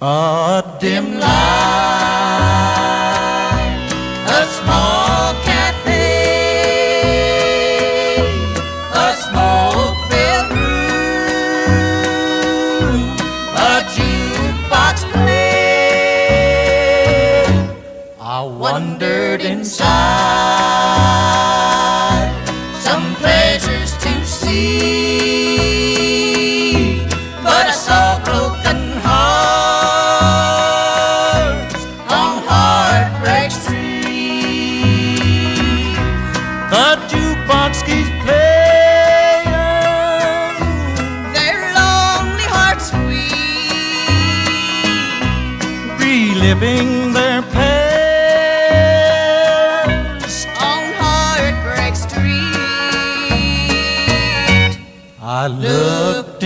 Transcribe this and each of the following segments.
A dim light, a small cafe, a smoke-filled room, a jukebox play. I wandered inside. The jukebox keeps playing. Their lonely hearts weep reliving their past. on Heartbreak Street. I looked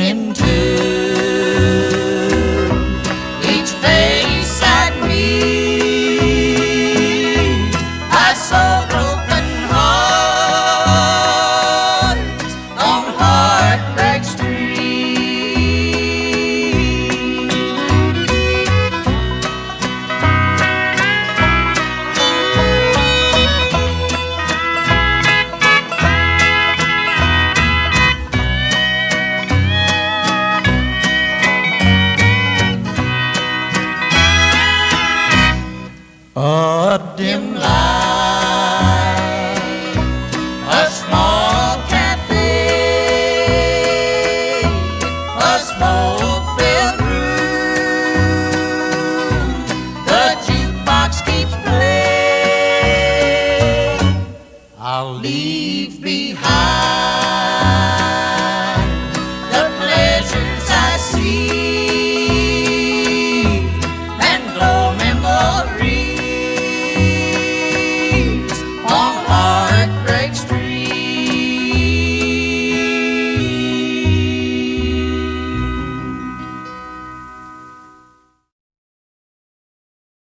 Uh,